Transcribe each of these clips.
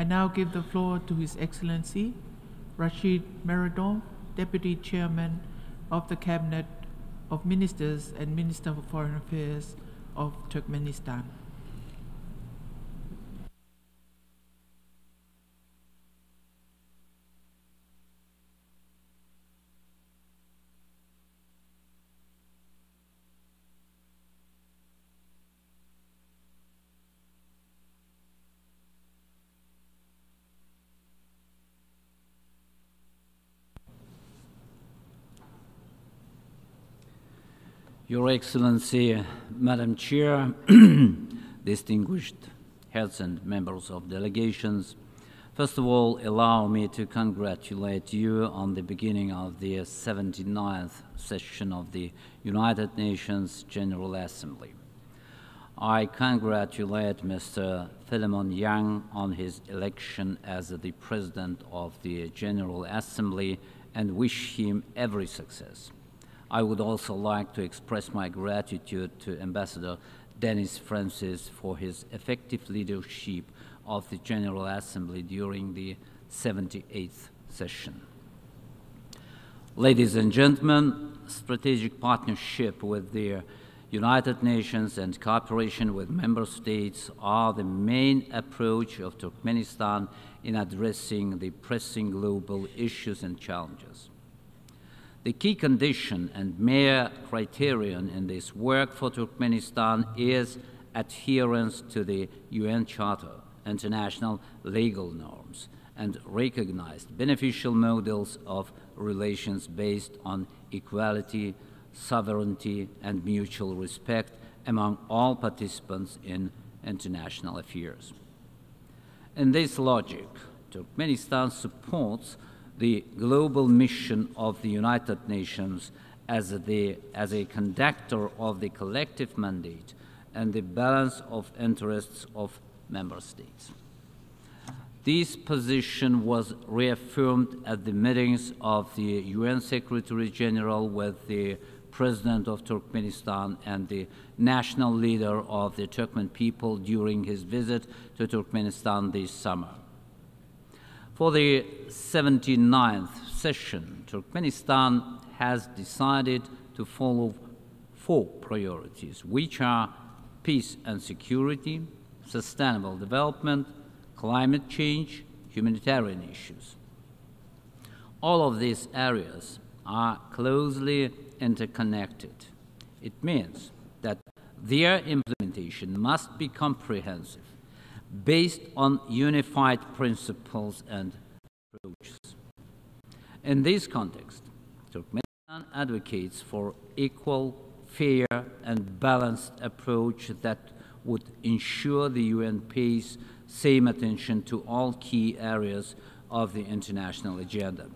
I now give the floor to His Excellency Rashid Meredov, Deputy Chairman of the Cabinet of Ministers and Minister for Foreign Affairs of Turkmenistan. Your Excellency, Madam Chair, distinguished heads and members of delegations, first of all, allow me to congratulate you on the beginning of the 79th session of the United Nations General Assembly. I congratulate Mr. Philemon Yang on his election as the President of the General Assembly and wish him every success. I would also like to express my gratitude to Ambassador Denis Francis for his effective leadership of the General Assembly during the 78th session. Ladies and gentlemen, strategic partnership with the United Nations and cooperation with member states are the main approach of Turkmenistan in addressing the pressing global issues and challenges. The key condition and mere criterion in this work for Turkmenistan is adherence to the UN Charter, international legal norms, and recognized beneficial models of relations based on equality, sovereignty, and mutual respect among all participants in international affairs. In this logic, Turkmenistan supports the global mission of the United Nations as, the, as a conductor of the collective mandate and the balance of interests of member states. This position was reaffirmed at the meetings of the UN Secretary General with the President of Turkmenistan and the national leader of the Turkmen people during his visit to Turkmenistan this summer. For the 79th session, Turkmenistan has decided to follow four priorities, which are peace and security, sustainable development, climate change, humanitarian issues. All of these areas are closely interconnected. It means that their implementation must be comprehensive based on unified principles and approaches. In this context, Turkmenistan advocates for equal, fair, and balanced approach that would ensure the UN pays same attention to all key areas of the international agenda.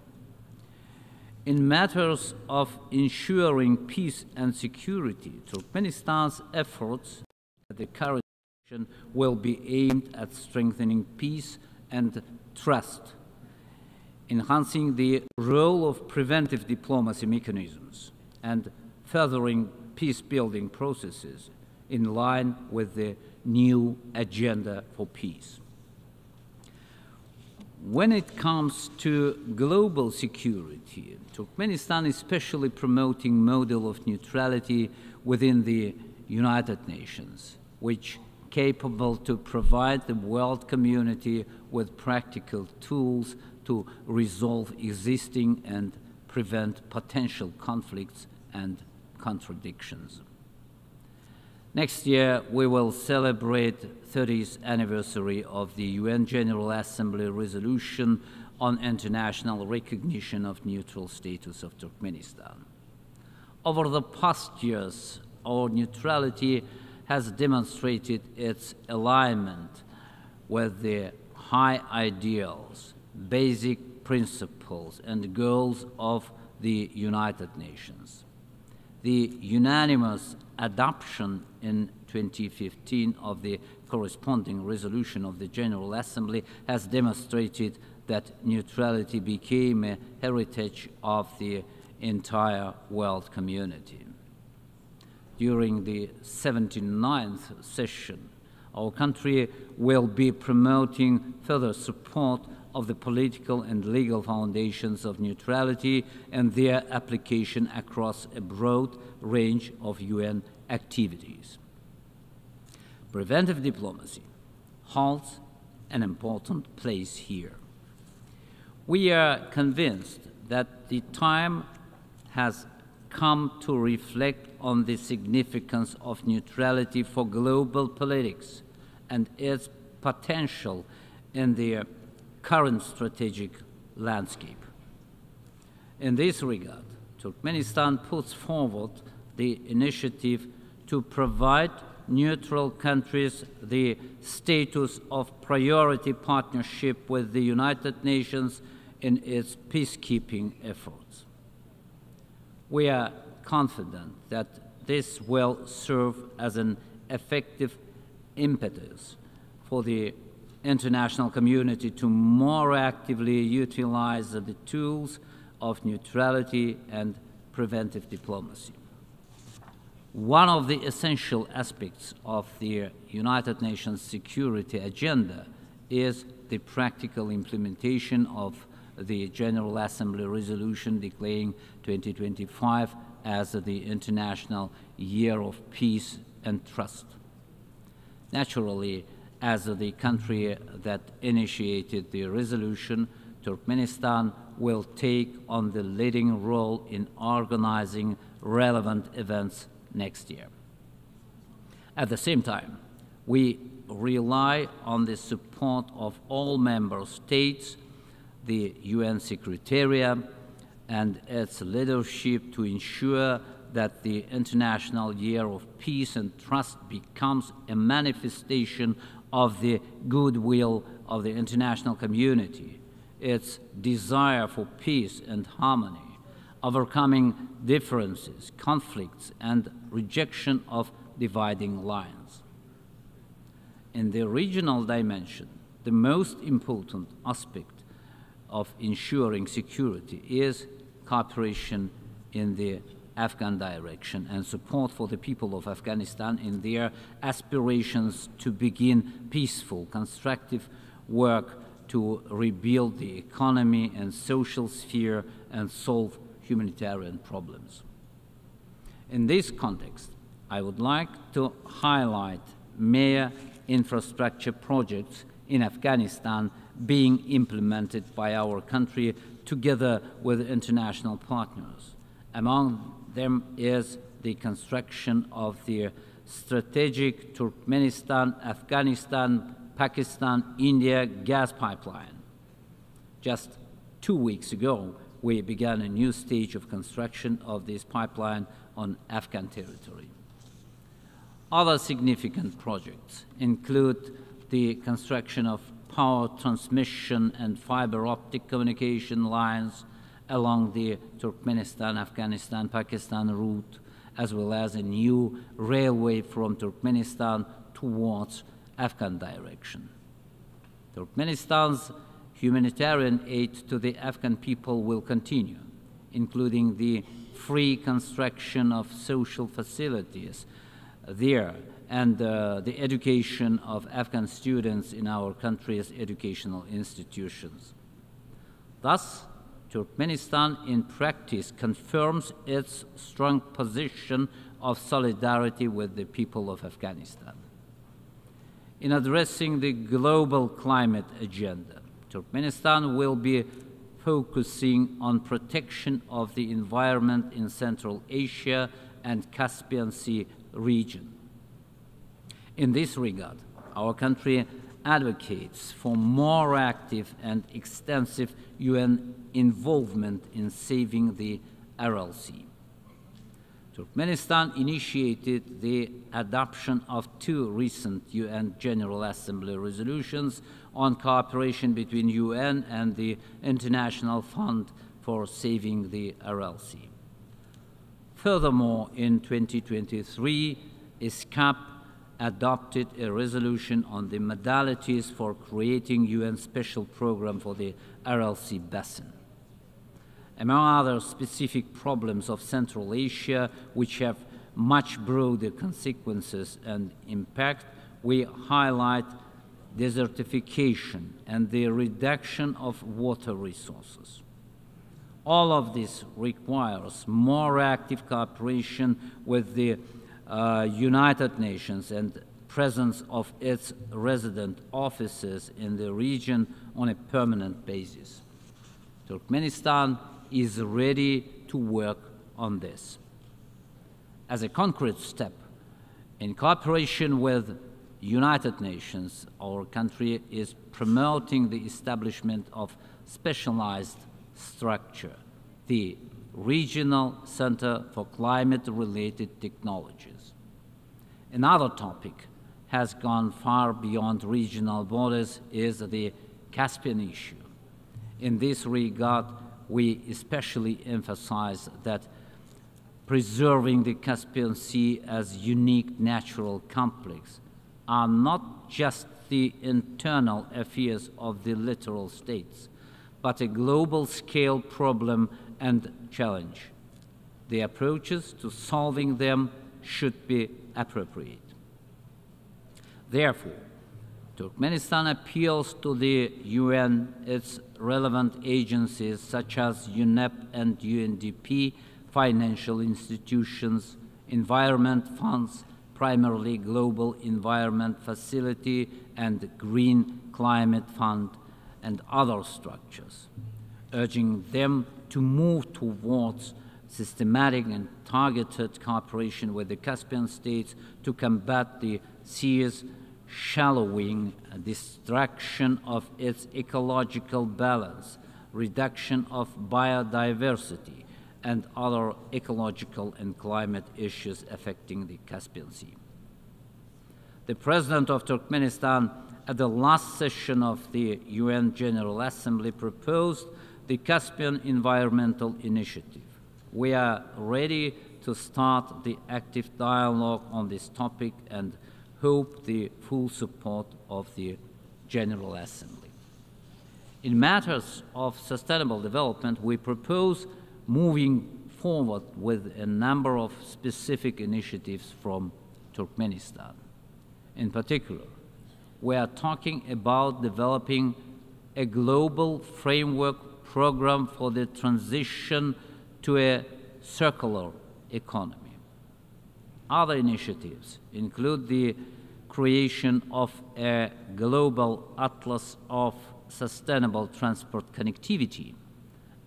In matters of ensuring peace and security, Turkmenistan's efforts at the current will be aimed at strengthening peace and trust, enhancing the role of preventive diplomacy mechanisms, and furthering peace-building processes in line with the new agenda for peace. When it comes to global security, Turkmenistan is especially promoting model of neutrality within the United Nations, which capable to provide the world community with practical tools to resolve existing and prevent potential conflicts and contradictions. Next year, we will celebrate 30th anniversary of the UN General Assembly resolution on international recognition of neutral status of Turkmenistan. Over the past years, our neutrality has demonstrated its alignment with the high ideals, basic principles, and goals of the United Nations. The unanimous adoption in 2015 of the corresponding resolution of the General Assembly has demonstrated that neutrality became a heritage of the entire world community during the 79th session. Our country will be promoting further support of the political and legal foundations of neutrality and their application across a broad range of UN activities. Preventive diplomacy holds an important place here. We are convinced that the time has come to reflect on the significance of neutrality for global politics and its potential in the current strategic landscape. In this regard, Turkmenistan puts forward the initiative to provide neutral countries the status of priority partnership with the United Nations in its peacekeeping efforts. We are confident that this will serve as an effective impetus for the international community to more actively utilize the tools of neutrality and preventive diplomacy. One of the essential aspects of the United Nations security agenda is the practical implementation of the General Assembly resolution declaring 2025 as the International Year of Peace and Trust. Naturally, as the country that initiated the resolution, Turkmenistan will take on the leading role in organizing relevant events next year. At the same time, we rely on the support of all member states, the UN Secretariat, and its leadership to ensure that the International Year of Peace and Trust becomes a manifestation of the goodwill of the international community, its desire for peace and harmony, overcoming differences, conflicts, and rejection of dividing lines. In the regional dimension, the most important aspect of ensuring security is cooperation in the Afghan direction and support for the people of Afghanistan in their aspirations to begin peaceful, constructive work to rebuild the economy and social sphere and solve humanitarian problems. In this context, I would like to highlight major infrastructure projects in Afghanistan being implemented by our country together with international partners. Among them is the construction of the strategic Turkmenistan, Afghanistan, Pakistan, India gas pipeline. Just two weeks ago, we began a new stage of construction of this pipeline on Afghan territory. Other significant projects include the construction of power transmission and fiber optic communication lines along the Turkmenistan, Afghanistan, Pakistan route, as well as a new railway from Turkmenistan towards Afghan direction. Turkmenistan's humanitarian aid to the Afghan people will continue, including the free construction of social facilities there and uh, the education of Afghan students in our country's educational institutions. Thus, Turkmenistan in practice confirms its strong position of solidarity with the people of Afghanistan. In addressing the global climate agenda, Turkmenistan will be focusing on protection of the environment in Central Asia and Caspian Sea region. In this regard, our country advocates for more active and extensive UN involvement in saving the Aral Sea. Turkmenistan initiated the adoption of two recent UN General Assembly resolutions on cooperation between UN and the International Fund for Saving the Aral Sea. Furthermore, in 2023, ESCAP adopted a resolution on the modalities for creating UN special program for the Sea basin. Among other specific problems of Central Asia, which have much broader consequences and impact, we highlight desertification, and the reduction of water resources. All of this requires more active cooperation with the uh, United Nations and presence of its resident offices in the region on a permanent basis. Turkmenistan is ready to work on this. As a concrete step, in cooperation with United Nations, our country is promoting the establishment of specialized structure, the Regional Center for Climate-Related Technologies. Another topic has gone far beyond regional borders is the Caspian issue. In this regard, we especially emphasize that preserving the Caspian Sea as unique natural complex are not just the internal affairs of the littoral states, but a global scale problem and challenge. The approaches to solving them should be appropriate. Therefore, Turkmenistan appeals to the UN, its relevant agencies such as UNEP and UNDP, financial institutions, environment funds, primarily Global Environment Facility and Green Climate Fund, and other structures, urging them to move towards systematic and targeted cooperation with the Caspian states to combat the sea's shallowing, destruction of its ecological balance, reduction of biodiversity, and other ecological and climate issues affecting the Caspian Sea. The President of Turkmenistan at the last session of the UN General Assembly proposed the Caspian Environmental Initiative. We are ready to start the active dialogue on this topic and hope the full support of the General Assembly. In matters of sustainable development, we propose moving forward with a number of specific initiatives from Turkmenistan. In particular, we are talking about developing a global framework program for the transition to a circular economy. Other initiatives include the creation of a global atlas of sustainable transport connectivity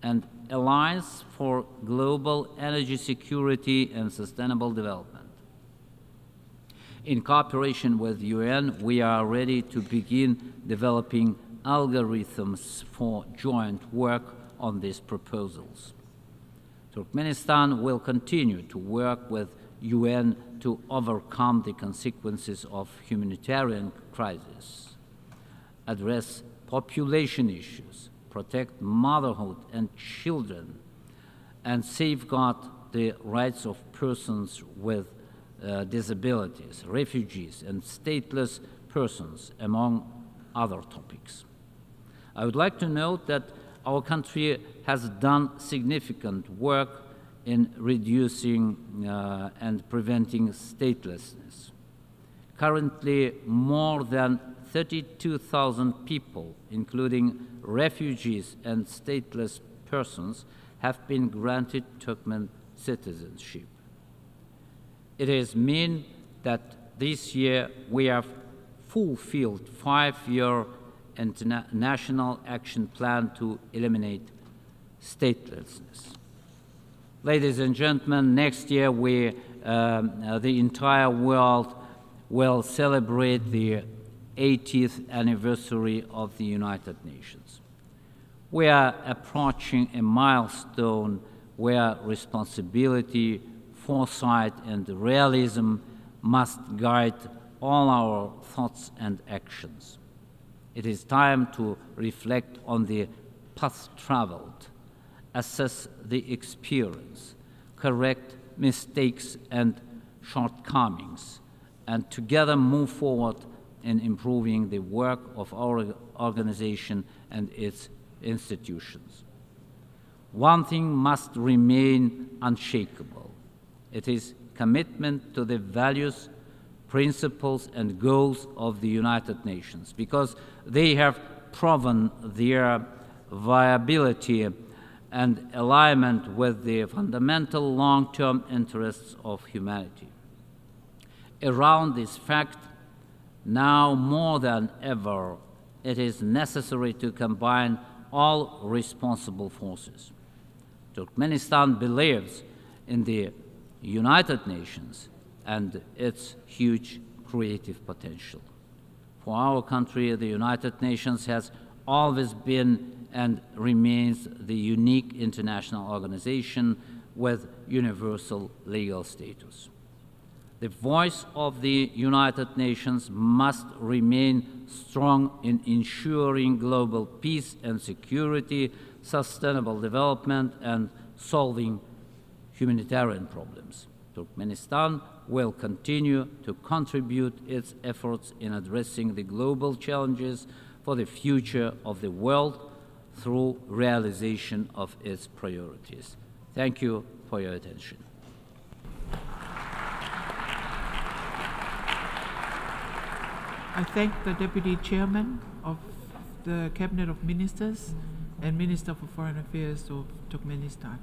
and Alliance for Global Energy Security and Sustainable Development. In cooperation with the UN, we are ready to begin developing algorithms for joint work on these proposals. Turkmenistan will continue to work with UN to overcome the consequences of humanitarian crisis, address population issues, protect motherhood and children, and safeguard the rights of persons with uh, disabilities, refugees, and stateless persons, among other topics. I would like to note that our country has done significant work in reducing uh, and preventing statelessness. Currently, more than 32,000 people, including refugees and stateless persons, have been granted Turkmen citizenship. It is mean that this year we have fulfilled five-year national action plan to eliminate statelessness. Ladies and gentlemen, next year we, um, uh, the entire world will celebrate the 80th anniversary of the United Nations. We are approaching a milestone where responsibility, foresight, and realism must guide all our thoughts and actions. It is time to reflect on the path traveled, assess the experience, correct mistakes and shortcomings, and together move forward in improving the work of our organization and its institutions. One thing must remain unshakable. It is commitment to the values principles and goals of the United Nations because they have proven their viability and alignment with the fundamental long term interests of humanity. Around this fact, now more than ever, it is necessary to combine all responsible forces. Turkmenistan believes in the United Nations and its huge creative potential. For our country, the United Nations has always been and remains the unique international organization with universal legal status. The voice of the United Nations must remain strong in ensuring global peace and security, sustainable development, and solving humanitarian problems. Turkmenistan will continue to contribute its efforts in addressing the global challenges for the future of the world through realization of its priorities. Thank you for your attention. I thank the Deputy Chairman of the Cabinet of Ministers and Minister for Foreign Affairs of Turkmenistan.